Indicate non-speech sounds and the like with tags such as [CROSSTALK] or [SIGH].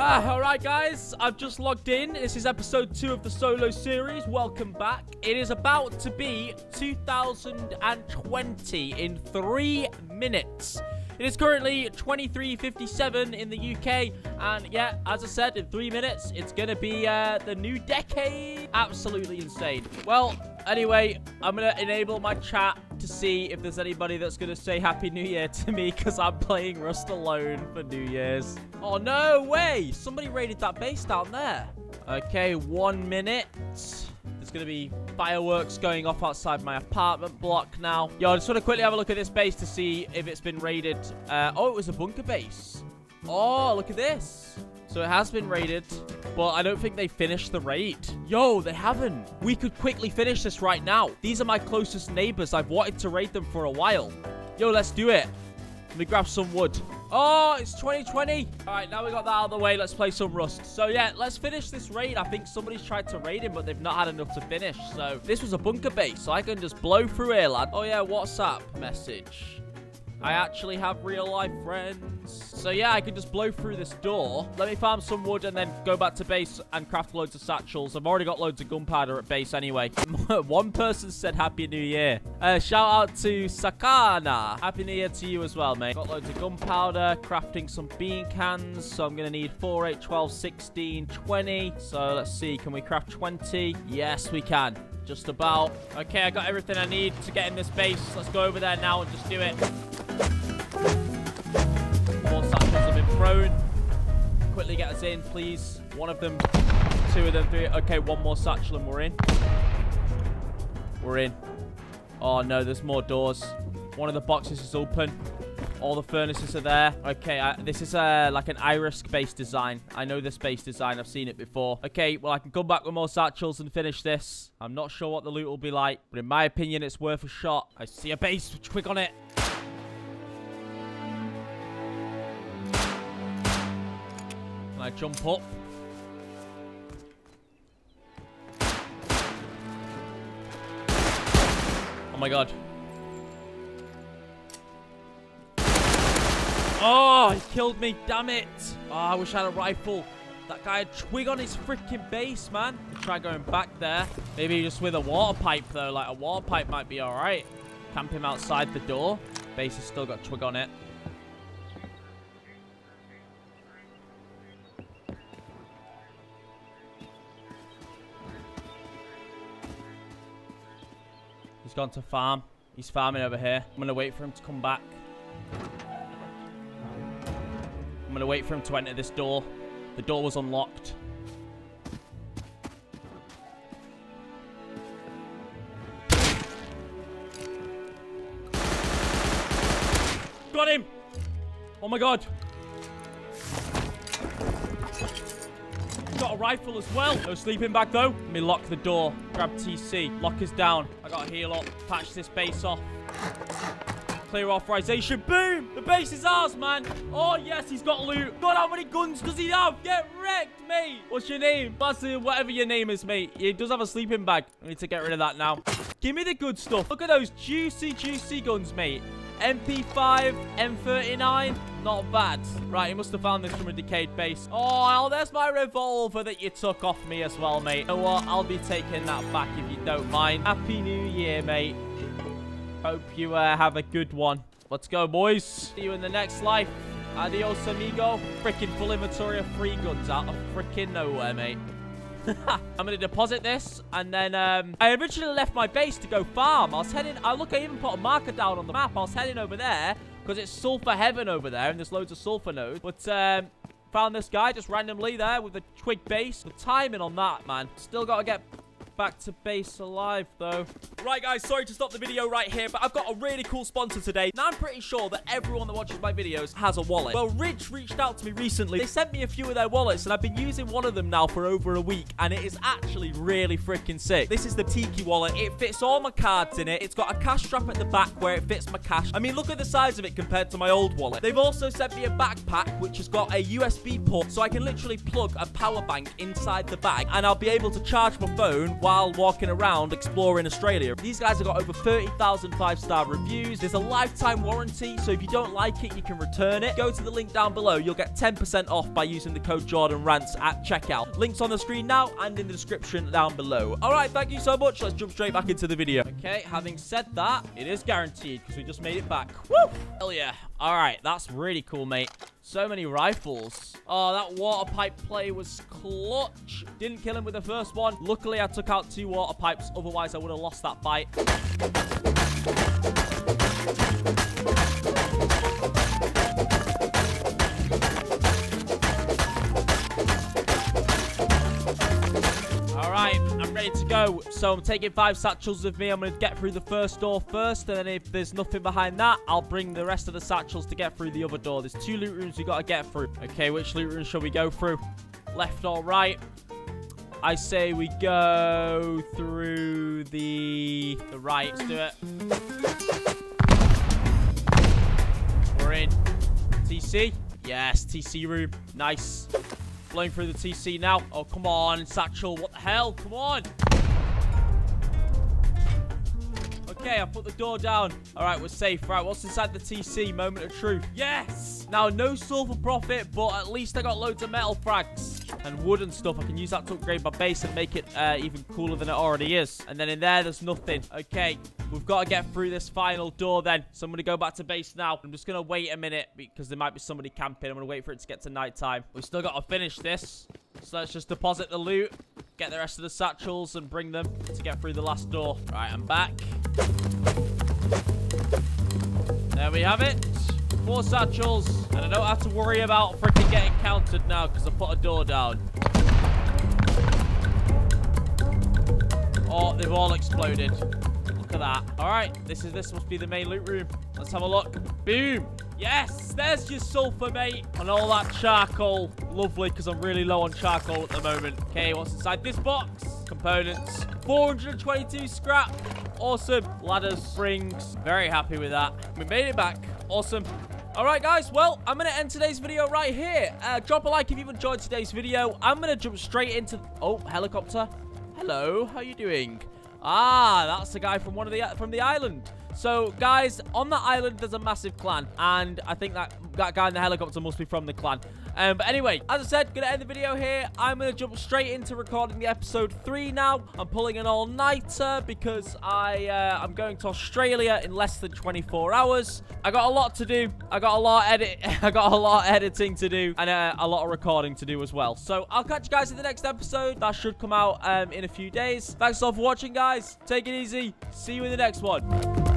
Ah, alright guys, I've just logged in. This is episode 2 of the solo series. Welcome back. It is about to be 2020 in 3 minutes. It is currently 23.57 in the UK, and yeah, as I said, in three minutes, it's gonna be uh, the new decade. Absolutely insane. Well, anyway, I'm gonna enable my chat to see if there's anybody that's gonna say Happy New Year to me, because I'm playing Rust alone for New Year's. Oh, no way! Somebody raided that base down there. Okay, one minute. There's going to be fireworks going off outside my apartment block now. Yo, I just want to quickly have a look at this base to see if it's been raided. Uh, oh, it was a bunker base. Oh, look at this. So it has been raided, but I don't think they finished the raid. Yo, they haven't. We could quickly finish this right now. These are my closest neighbors. I've wanted to raid them for a while. Yo, let's do it. Let me grab some wood. Oh, it's 2020. All right, now we got that out of the way. Let's play some Rust. So, yeah, let's finish this raid. I think somebody's tried to raid him, but they've not had enough to finish. So, this was a bunker base, so I can just blow through here, lad. Oh, yeah, WhatsApp message. I actually have real life friends. So yeah, I can just blow through this door. Let me farm some wood and then go back to base and craft loads of satchels. I've already got loads of gunpowder at base anyway. [LAUGHS] One person said Happy New Year. Uh, shout out to Sakana. Happy New Year to you as well, mate. Got loads of gunpowder, crafting some bean cans. So I'm going to need 4, 8, 12, 16, 20. So let's see, can we craft 20? Yes, we can. Just about. Okay, I got everything I need to get in this base. Let's go over there now and just do it. More satchels have been thrown. Quickly get us in, please. One of them, two of them, three. Okay, one more satchel and we're in. We're in. Oh, no, there's more doors. One of the boxes is open. All the furnaces are there. Okay, uh, this is uh, like an iris-based design. I know this base design. I've seen it before. Okay, well, I can come back with more satchels and finish this. I'm not sure what the loot will be like, but in my opinion, it's worth a shot. I see a base. Quick on it. I jump up? Oh my god. Oh, he killed me. Damn it. Oh, I wish I had a rifle. That guy had twig on his freaking base, man. Try going back there. Maybe just with a water pipe, though. Like, a water pipe might be all right. Camp him outside the door. Base has still got twig on it. He's gone to farm. He's farming over here. I'm going to wait for him to come back. I'm going to wait for him to enter this door. The door was unlocked. Got him! Oh my god. Got a rifle as well. No sleeping bag though. Let me lock the door. Grab TC. Lock us down. I gotta heal up. Patch this base off. Clear authorization. Boom! The base is ours, man. Oh, yes, he's got loot. God, how many guns does he have? Get wrecked, mate. What's your name? That's whatever your name is, mate. He does have a sleeping bag. I need to get rid of that now. Give me the good stuff. Look at those juicy, juicy guns, mate. MP5, M39, not bad. Right, he must have found this from a decayed base. Oh, there's my revolver that you took off me as well, mate. You know what? I'll be taking that back if you don't mind. Happy New Year, mate. Hope you uh, have a good one. Let's go, boys. See you in the next life. Adios, amigo. Freaking full inventory of free guns out of freaking nowhere, mate. [LAUGHS] I'm to deposit this, and then um, I originally left my base to go farm. I was heading... I look, I even put a marker down on the map. I was heading over there because it's sulfur heaven over there, and there's loads of sulfur nodes. But um, found this guy just randomly there with a twig base. The timing on that, man. Still got to get back to base alive, though. Right, guys, sorry to stop the video right here, but I've got a really cool sponsor today. Now, I'm pretty sure that everyone that watches my videos has a wallet. Well, Ridge reached out to me recently. They sent me a few of their wallets, and I've been using one of them now for over a week, and it is actually really freaking sick. This is the Tiki wallet. It fits all my cards in it. It's got a cash strap at the back where it fits my cash. I mean, look at the size of it compared to my old wallet. They've also sent me a backpack, which has got a USB port, so I can literally plug a power bank inside the bag, and I'll be able to charge my phone while walking around exploring Australia. These guys have got over 30,000 five-star reviews. There's a lifetime warranty, so if you don't like it, you can return it. Go to the link down below. You'll get 10% off by using the code Jordan Rants at checkout. Links on the screen now and in the description down below. All right, thank you so much. Let's jump straight back into the video. Okay, having said that, it is guaranteed because we just made it back. Woo! Hell yeah. All right, that's really cool, mate. So many rifles. Oh, that water pipe play was clutch. Didn't kill him with the first one. Luckily, I took out two water pipes. Otherwise, I would have lost that fight. Go. So I'm taking five satchels with me. I'm going to get through the first door first. And then if there's nothing behind that, I'll bring the rest of the satchels to get through the other door. There's two loot rooms we got to get through. Okay, which loot room shall we go through? Left or right? I say we go through the the right. Let's do it. We're in. TC? Yes, TC room. Nice. Blowing through the TC now. Oh, come on, Satchel. What the hell? Come on. Okay, I put the door down. All right, we're safe. Right, what's inside the TC? Moment of truth. Yes! Now, no silver profit, but at least I got loads of metal frags and wood and stuff. I can use that to upgrade my base and make it uh, even cooler than it already is. And then in there, there's nothing. Okay, we've got to get through this final door then. So I'm going to go back to base now. I'm just going to wait a minute because there might be somebody camping. I'm going to wait for it to get to nighttime. We've still got to finish this. So let's just deposit the loot, get the rest of the satchels, and bring them to get through the last door. Right, I'm back. There we have it. Four satchels. And I don't have to worry about freaking getting countered now because I put a door down. Oh, they've all exploded. Look at that. All right, this is this must be the main loot room. Let's have a look. Boom. Yes, there's your sulfur, mate. And all that charcoal. Lovely, because I'm really low on charcoal at the moment. Okay, what's inside this box? Components. 422 scrap. Awesome. Ladders, springs. Very happy with that. We made it back. Awesome. All right, guys. Well, I'm going to end today's video right here. Uh, drop a like if you've enjoyed today's video. I'm going to jump straight into... Oh, helicopter. Hello. How you doing? Ah, that's the guy from one of the from the island. So, guys, on that island, there's a massive clan. And I think that, that guy in the helicopter must be from the clan. Um, but anyway, as I said, going to end the video here. I'm going to jump straight into recording the episode 3 now. I'm pulling an all-nighter because I, uh, I'm going to Australia in less than 24 hours. I got a lot to do. I got a lot edit. [LAUGHS] I got a lot of editing to do and uh, a lot of recording to do as well. So I'll catch you guys in the next episode. That should come out um, in a few days. Thanks all for watching, guys. Take it easy. See you in the next one.